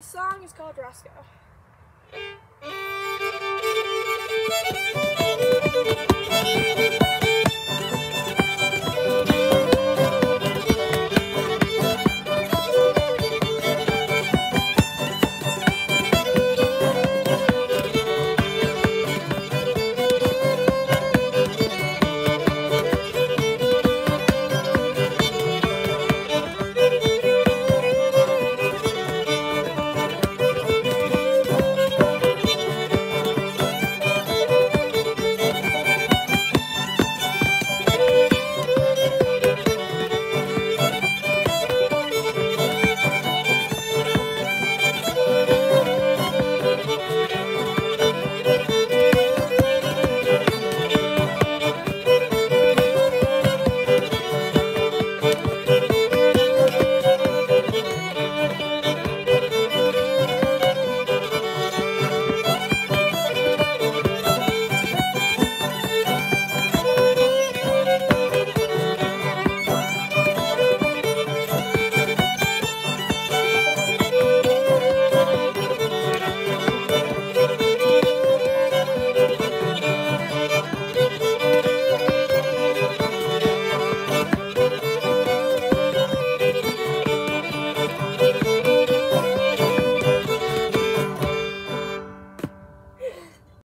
The song is called Roscoe.